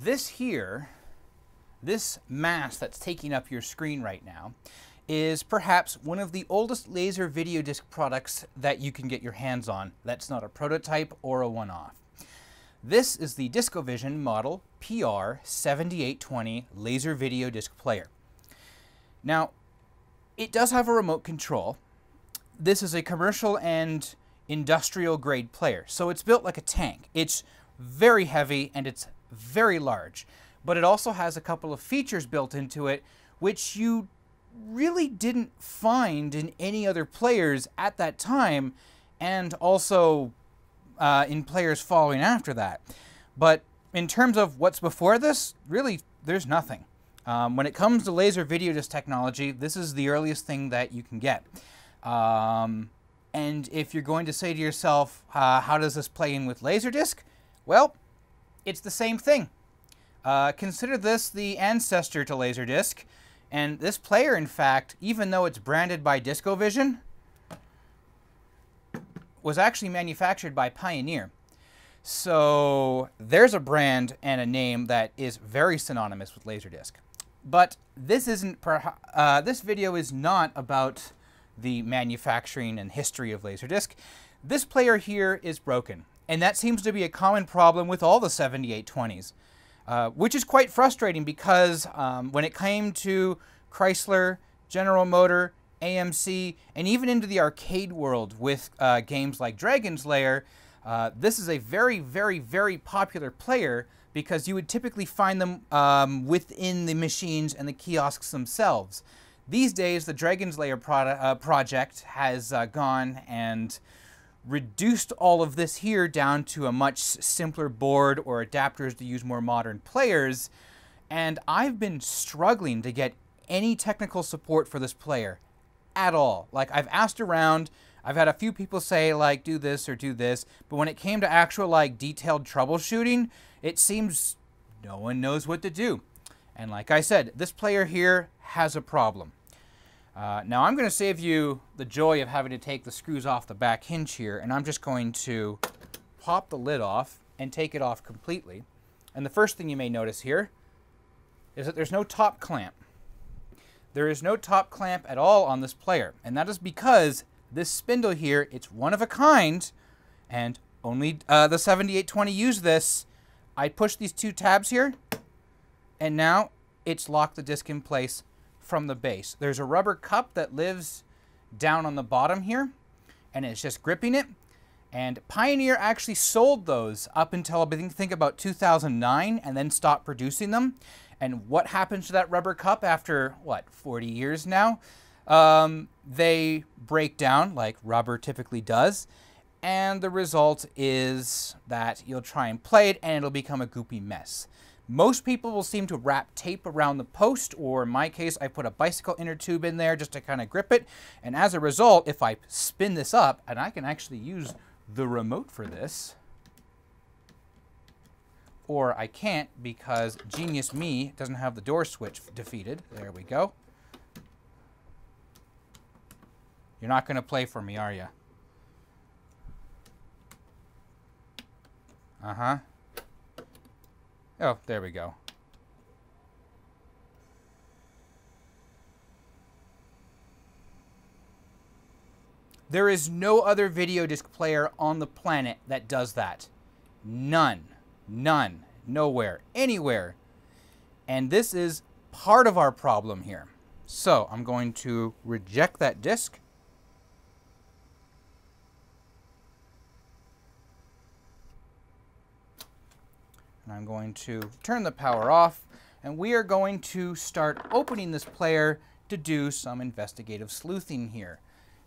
This here, this mass that's taking up your screen right now, is perhaps one of the oldest laser video disc products that you can get your hands on. That's not a prototype or a one-off. This is the DiscoVision model PR7820 laser video disc player. Now, it does have a remote control. This is a commercial and industrial grade player, so it's built like a tank. It's very heavy and it's very large, but it also has a couple of features built into it which you really didn't find in any other players at that time, and also uh, in players following after that. But in terms of what's before this, really, there's nothing. Um, when it comes to laser video disc technology, this is the earliest thing that you can get. Um, and if you're going to say to yourself, uh, how does this play in with Laserdisc? Well, it's the same thing. Uh, consider this the ancestor to Laserdisc. And this player, in fact, even though it's branded by DiscoVision, was actually manufactured by Pioneer. So there's a brand and a name that is very synonymous with Laserdisc. But this isn't. Uh, this video is not about the manufacturing and history of Laserdisc. This player here is broken, and that seems to be a common problem with all the 7820s. Uh, which is quite frustrating because um, when it came to Chrysler, General Motor, AMC, and even into the arcade world with uh, games like Dragon's Lair, uh, this is a very, very, very popular player because you would typically find them um, within the machines and the kiosks themselves. These days, the Dragon's Lair pro uh, project has uh, gone and reduced all of this here down to a much simpler board or adapters to use more modern players. And I've been struggling to get any technical support for this player at all. Like I've asked around, I've had a few people say like do this or do this, but when it came to actual like detailed troubleshooting, it seems no one knows what to do. And like I said, this player here has a problem. Uh, now I'm going to save you the joy of having to take the screws off the back hinge here, and I'm just going to pop the lid off and take it off completely. And the first thing you may notice here is that there's no top clamp. There is no top clamp at all on this player, and that is because this spindle here, it's one of a kind, and only uh, the 7820 use this. I push these two tabs here, and now it's locked the disc in place from the base. There's a rubber cup that lives down on the bottom here, and it's just gripping it. And Pioneer actually sold those up until I think about 2009 and then stopped producing them. And what happens to that rubber cup after, what, 40 years now? Um, they break down like rubber typically does. And the result is that you'll try and play it and it'll become a goopy mess. Most people will seem to wrap tape around the post, or in my case, I put a bicycle inner tube in there just to kind of grip it. And as a result, if I spin this up, and I can actually use the remote for this, or I can't because genius me doesn't have the door switch defeated. There we go. You're not going to play for me, are you? Uh-huh. Oh, there we go. There is no other video disc player on the planet that does that. None. None. Nowhere. Anywhere. And this is part of our problem here. So I'm going to reject that disc. And I'm going to turn the power off and we are going to start opening this player to do some investigative sleuthing here.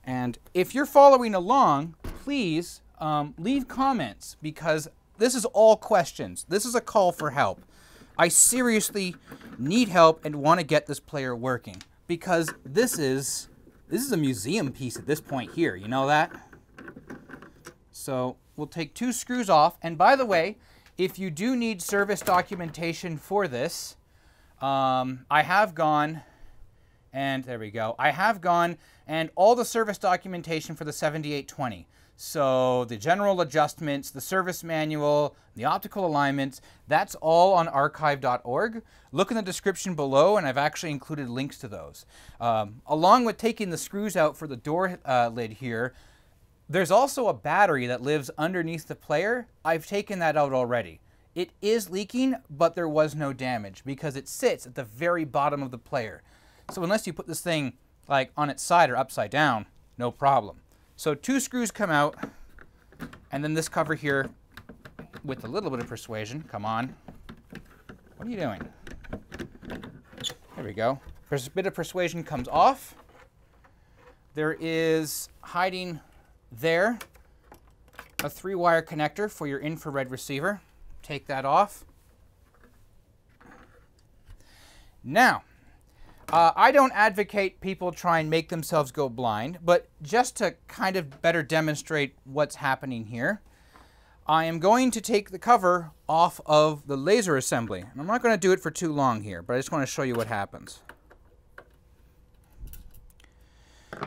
And if you're following along, please um, leave comments because this is all questions. This is a call for help. I seriously need help and want to get this player working because this is this is a museum piece at this point here. You know that? So we'll take two screws off. And by the way, if you do need service documentation for this, um, I have gone, and there we go. I have gone and all the service documentation for the 7820. So the general adjustments, the service manual, the optical alignments, that's all on archive.org. Look in the description below and I've actually included links to those. Um, along with taking the screws out for the door uh, lid here, there's also a battery that lives underneath the player. I've taken that out already. It is leaking, but there was no damage because it sits at the very bottom of the player. So unless you put this thing like on its side or upside down, no problem. So two screws come out, and then this cover here with a little bit of persuasion. Come on. What are you doing? There we go. A bit of persuasion comes off. There is hiding there a three-wire connector for your infrared receiver. Take that off. Now, uh, I don't advocate people try and make themselves go blind, but just to kind of better demonstrate what's happening here, I am going to take the cover off of the laser assembly. And I'm not going to do it for too long here, but I just want to show you what happens.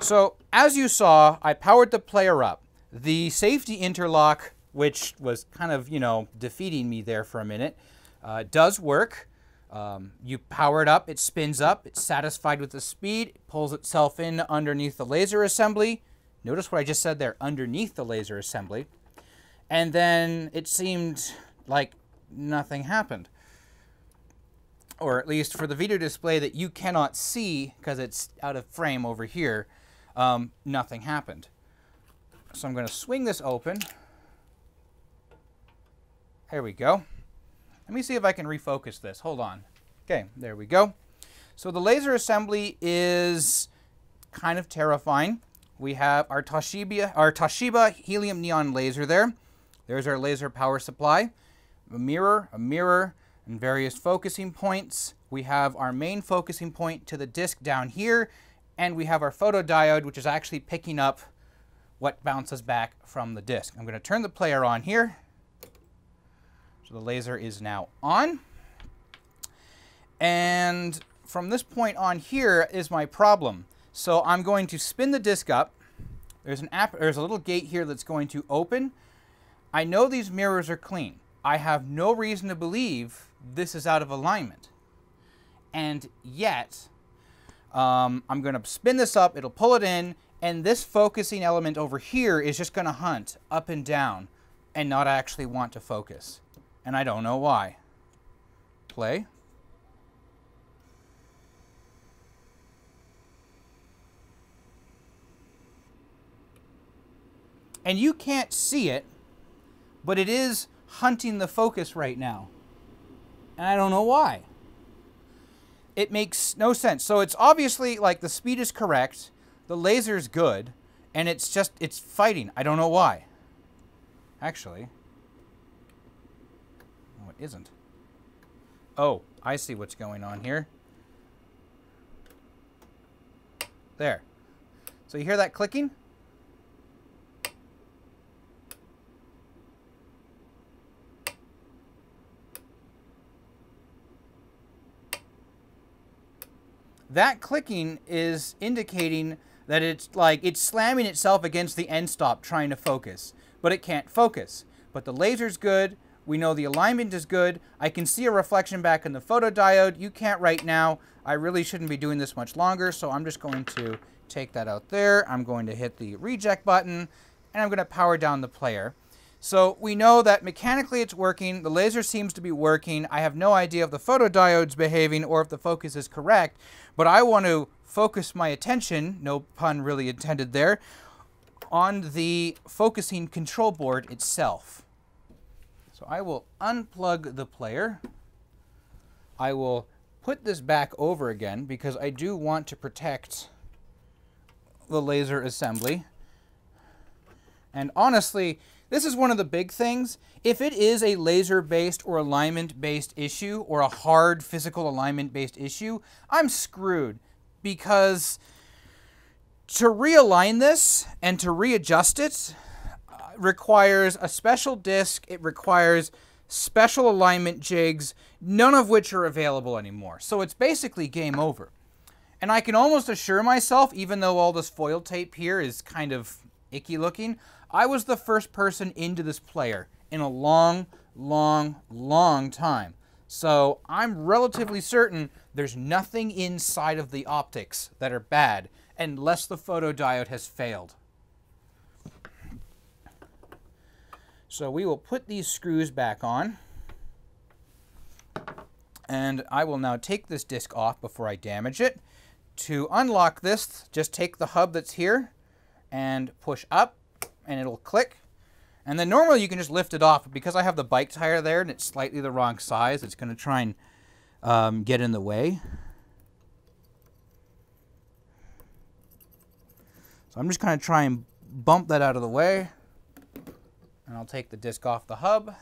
So, as you saw, I powered the player up. The safety interlock, which was kind of, you know, defeating me there for a minute, uh, does work. Um, you power it up, it spins up, it's satisfied with the speed, it pulls itself in underneath the laser assembly. Notice what I just said there, underneath the laser assembly. And then it seemed like nothing happened. Or at least for the video display that you cannot see because it's out of frame over here, um, nothing happened. So I'm going to swing this open. There we go. Let me see if I can refocus this. Hold on. Okay, there we go. So the laser assembly is kind of terrifying. We have our Toshiba, our Toshiba helium neon laser there. There's our laser power supply, a mirror, a mirror, and various focusing points. We have our main focusing point to the disc down here, and we have our photodiode, which is actually picking up what bounces back from the disc. I'm going to turn the player on here. So the laser is now on. And from this point on here is my problem. So I'm going to spin the disc up. There's an app, there's a little gate here that's going to open. I know these mirrors are clean. I have no reason to believe this is out of alignment. And yet, um, I'm going to spin this up, it'll pull it in, and this focusing element over here is just going to hunt up and down and not actually want to focus and I don't know why. Play. And you can't see it, but it is hunting the focus right now. And I don't know why. It makes no sense. So it's obviously like the speed is correct, the laser's good, and it's just, it's fighting. I don't know why. Actually no, it isn't. Oh, I see what's going on here. There. So you hear that clicking? That clicking is indicating that it's like it's slamming itself against the end stop trying to focus, but it can't focus. But the laser's good, we know the alignment is good. I can see a reflection back in the photodiode. You can't right now. I really shouldn't be doing this much longer, so I'm just going to take that out there. I'm going to hit the reject button, and I'm going to power down the player. So we know that mechanically it's working. The laser seems to be working. I have no idea if the photodiode's behaving or if the focus is correct, but I want to focus my attention, no pun really intended there, on the focusing control board itself. So I will unplug the player. I will put this back over again because I do want to protect the laser assembly. And honestly, this is one of the big things. If it is a laser-based or alignment-based issue or a hard physical alignment-based issue, I'm screwed because to realign this and to readjust it, uh, requires a special disc. It requires special alignment jigs, none of which are available anymore. So it's basically game over. And I can almost assure myself, even though all this foil tape here is kind of icky looking, I was the first person into this player in a long, long, long time. So I'm relatively certain there's nothing inside of the optics that are bad unless the photodiode has failed. So we will put these screws back on. And I will now take this disc off before I damage it. To unlock this, just take the hub that's here and push up and it'll click. And then normally you can just lift it off, but because I have the bike tire there and it's slightly the wrong size, it's going to try and um, get in the way. So I'm just going to try and bump that out of the way. And I'll take the disc off the hub.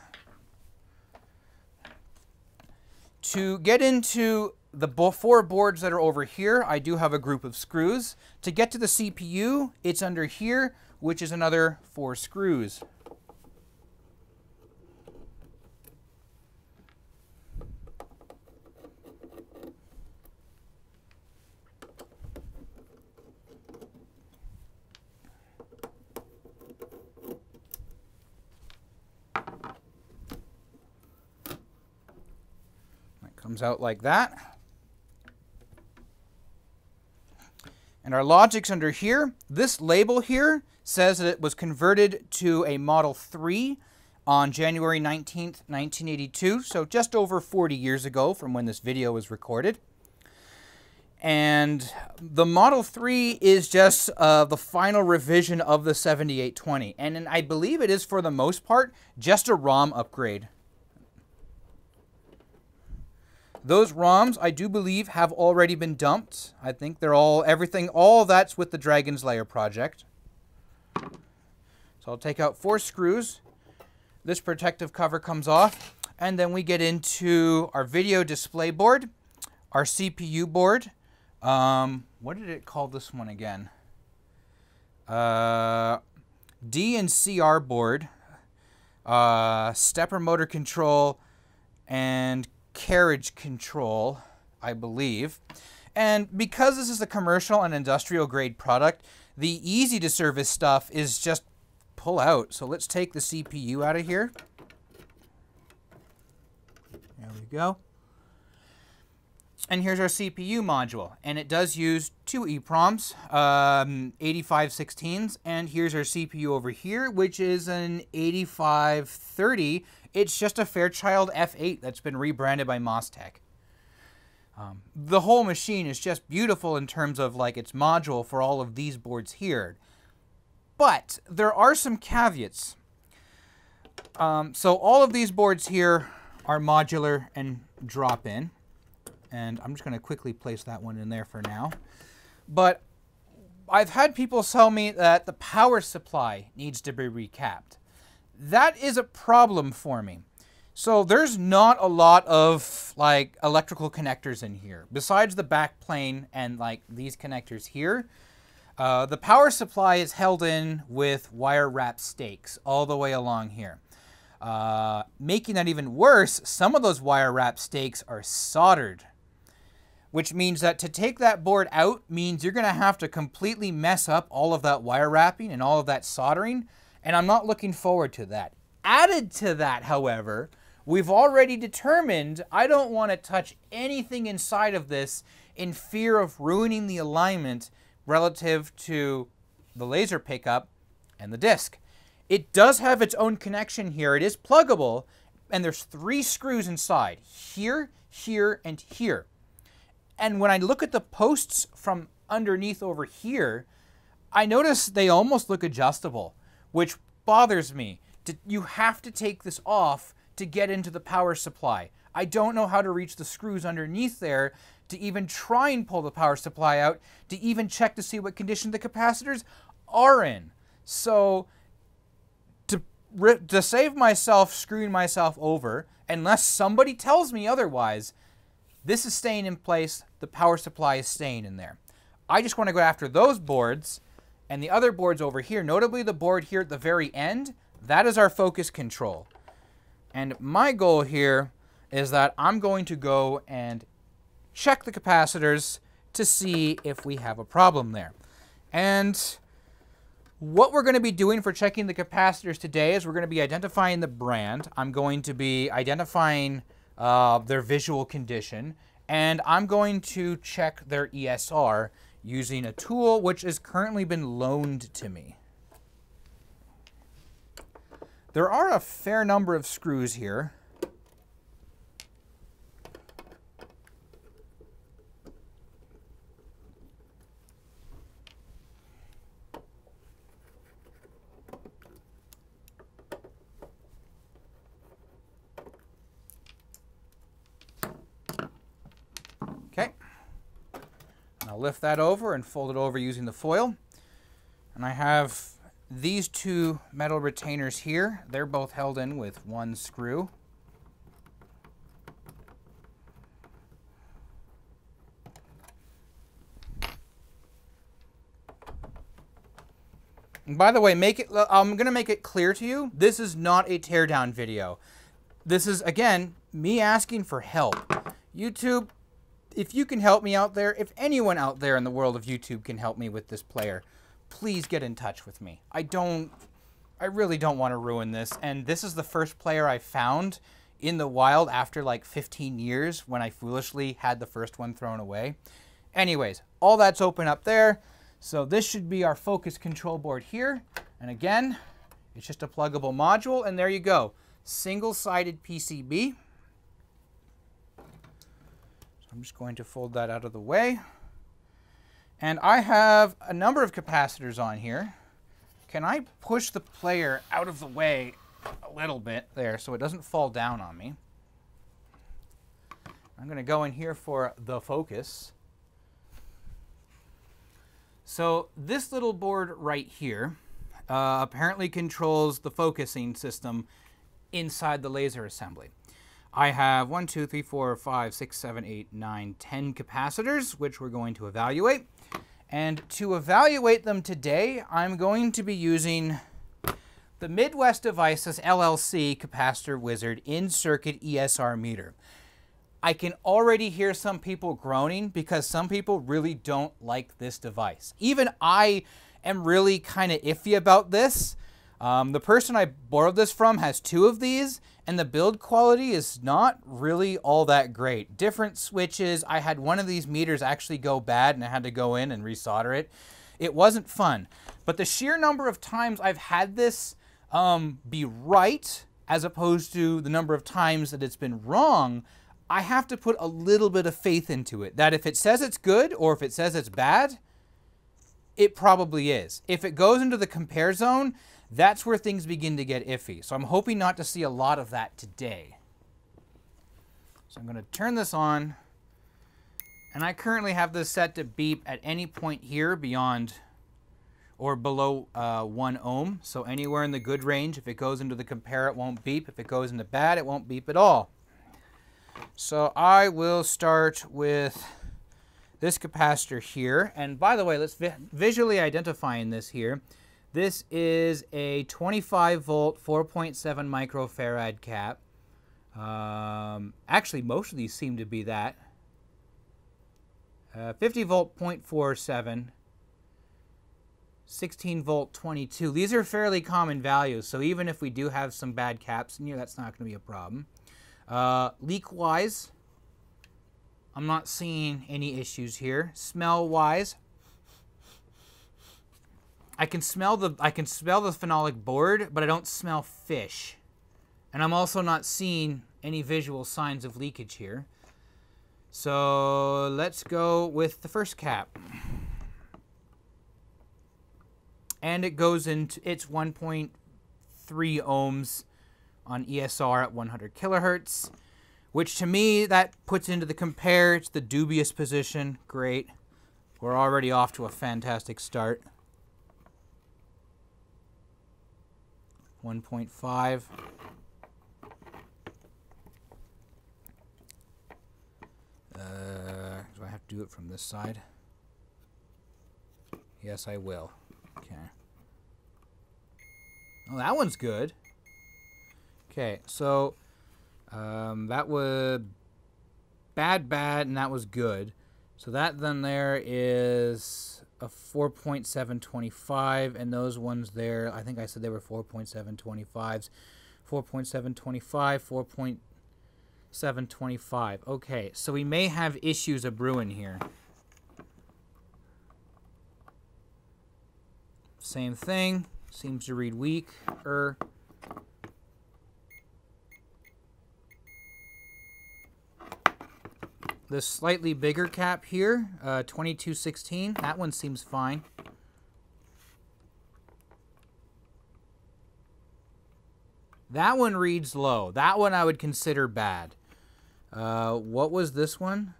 To get into the four boards that are over here, I do have a group of screws. To get to the CPU, it's under here, which is another four screws. It comes out like that. And our logic's under here. This label here says that it was converted to a Model 3 on January 19th, 1982, so just over 40 years ago from when this video was recorded. And the Model 3 is just uh, the final revision of the 7820. And I believe it is, for the most part, just a ROM upgrade. Those ROMs, I do believe, have already been dumped. I think they're all, everything, all that's with the Dragon's Lair project. So I'll take out four screws. This protective cover comes off. And then we get into our video display board, our CPU board. Um, what did it call this one again? Uh, D and CR board, uh, stepper motor control, and carriage control, I believe. And because this is a commercial and industrial grade product, the easy to service stuff is just pull out. So let's take the CPU out of here. There we go. And here's our CPU module. And it does use two EEPROMs, um, 8516s. And here's our CPU over here, which is an 8530 it's just a Fairchild F8 that's been rebranded by Mostek. Um, the whole machine is just beautiful in terms of like its module for all of these boards here. But there are some caveats. Um, so all of these boards here are modular and drop in. And I'm just going to quickly place that one in there for now. But I've had people tell me that the power supply needs to be recapped that is a problem for me. So there's not a lot of like electrical connectors in here. Besides the back plane and like these connectors here, uh, the power supply is held in with wire wrap stakes all the way along here. Uh, making that even worse, some of those wire wrap stakes are soldered, which means that to take that board out means you're going to have to completely mess up all of that wire wrapping and all of that soldering and I'm not looking forward to that. Added to that, however, we've already determined I don't want to touch anything inside of this in fear of ruining the alignment relative to the laser pickup and the disc. It does have its own connection here. It is pluggable, and there's three screws inside, here, here, and here. And when I look at the posts from underneath over here, I notice they almost look adjustable which bothers me. You have to take this off to get into the power supply. I don't know how to reach the screws underneath there to even try and pull the power supply out, to even check to see what condition the capacitors are in. So to, to save myself screwing myself over, unless somebody tells me otherwise, this is staying in place, the power supply is staying in there. I just want to go after those boards and the other boards over here, notably the board here at the very end, that is our focus control. And my goal here is that I'm going to go and check the capacitors to see if we have a problem there. And What we're going to be doing for checking the capacitors today is we're going to be identifying the brand. I'm going to be identifying uh, their visual condition, and I'm going to check their ESR using a tool which has currently been loaned to me. There are a fair number of screws here. Okay. I'll lift that over and fold it over using the foil. And I have these two metal retainers here. They're both held in with one screw. And by the way, make it. I'm going to make it clear to you. This is not a teardown video. This is again me asking for help. YouTube, if you can help me out there, if anyone out there in the world of YouTube can help me with this player, please get in touch with me. I don't, I really don't want to ruin this. And this is the first player I found in the wild after like 15 years when I foolishly had the first one thrown away. Anyways, all that's open up there. So this should be our focus control board here. And again, it's just a pluggable module. And there you go, single-sided PCB. I'm just going to fold that out of the way. And I have a number of capacitors on here. Can I push the player out of the way a little bit there so it doesn't fall down on me? I'm going to go in here for the focus. So this little board right here uh, apparently controls the focusing system inside the laser assembly. I have 1, 2, 3, 4, 5, 6, 7, 8, 9, 10 capacitors, which we're going to evaluate. And to evaluate them today, I'm going to be using the Midwest Devices LLC Capacitor Wizard in-circuit ESR meter. I can already hear some people groaning because some people really don't like this device. Even I am really kind of iffy about this. Um, the person I borrowed this from has two of these, and the build quality is not really all that great. Different switches. I had one of these meters actually go bad, and I had to go in and resolder it. It wasn't fun. But the sheer number of times I've had this um, be right, as opposed to the number of times that it's been wrong, I have to put a little bit of faith into it. That if it says it's good or if it says it's bad, it probably is. If it goes into the compare zone, that's where things begin to get iffy. So I'm hoping not to see a lot of that today. So I'm going to turn this on. And I currently have this set to beep at any point here beyond or below uh, 1 ohm. So anywhere in the good range, if it goes into the compare, it won't beep. If it goes into bad, it won't beep at all. So I will start with this capacitor here. And by the way, let's vi visually identifying this here. This is a 25 volt, 4.7 microfarad cap. Um, actually, most of these seem to be that. Uh, 50 volt, 0.47. 16 volt, 22. These are fairly common values, so even if we do have some bad caps in here, that's not going to be a problem. Uh, Leak-wise, I'm not seeing any issues here. Smell-wise, I can smell the I can smell the phenolic board, but I don't smell fish. And I'm also not seeing any visual signs of leakage here. So let's go with the first cap. And it goes into it's 1.3 ohms on ESR at 100 kilohertz, which to me that puts into the compare. It's the dubious position. Great. We're already off to a fantastic start. 1.5. Uh, do I have to do it from this side? Yes, I will. Okay. Oh, that one's good. Okay, so um, that was bad, bad, and that was good. So that then there is a 4.725, and those ones there, I think I said they were 4.725s. 4.725, 4.725. Okay, so we may have issues of brewing here. Same thing. Seems to read weak. Er. The slightly bigger cap here, uh, 2216, that one seems fine. That one reads low. That one I would consider bad. Uh, what was this one?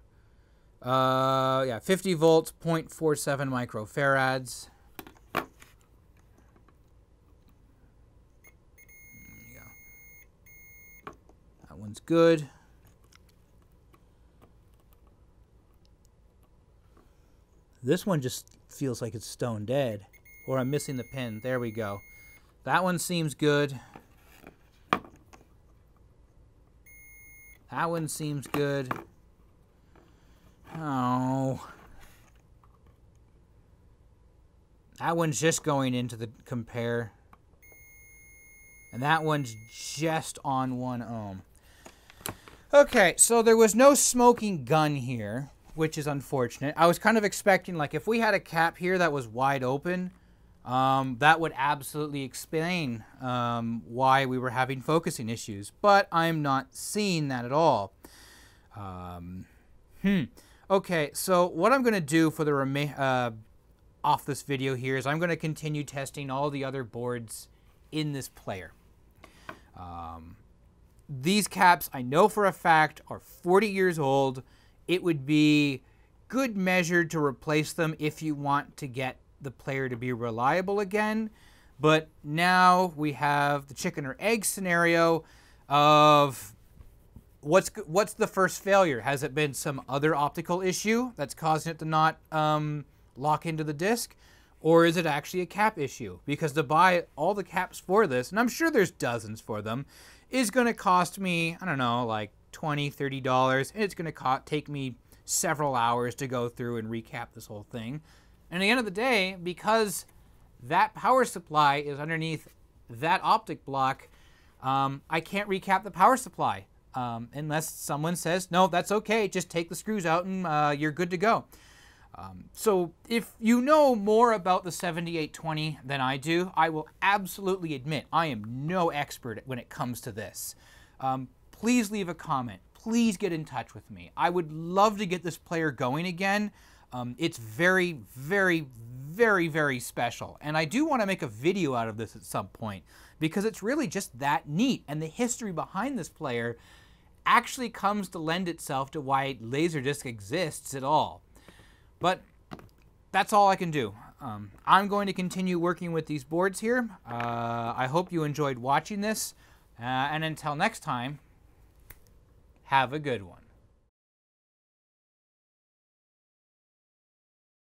Uh, yeah, 50 volts, 0.47 microfarads. That one's good. This one just feels like it's stone dead. Or I'm missing the pin. There we go. That one seems good. That one seems good. Oh. That one's just going into the compare. And that one's just on one ohm. Okay, so there was no smoking gun here which is unfortunate. I was kind of expecting, like, if we had a cap here that was wide open, um, that would absolutely explain um, why we were having focusing issues. But I'm not seeing that at all. Um, hmm. Okay, so what I'm going to do for the remain uh, off this video here is I'm going to continue testing all the other boards in this player. Um, these caps, I know for a fact, are 40 years old it would be good measure to replace them if you want to get the player to be reliable again. But now we have the chicken or egg scenario of what's what's the first failure? Has it been some other optical issue that's causing it to not um, lock into the disc? Or is it actually a cap issue? Because to buy all the caps for this, and I'm sure there's dozens for them, is going to cost me, I don't know, like 20 $30, and it's going to take me several hours to go through and recap this whole thing. And at the end of the day, because that power supply is underneath that optic block, um, I can't recap the power supply um, unless someone says, no, that's okay, just take the screws out and uh, you're good to go. Um, so if you know more about the 7820 than I do, I will absolutely admit I am no expert when it comes to this. Please leave a comment. Please get in touch with me. I would love to get this player going again. Um, it's very, very, very, very special. And I do want to make a video out of this at some point because it's really just that neat. And the history behind this player actually comes to lend itself to why Laserdisc exists at all. But that's all I can do. Um, I'm going to continue working with these boards here. Uh, I hope you enjoyed watching this. Uh, and until next time, have a good one.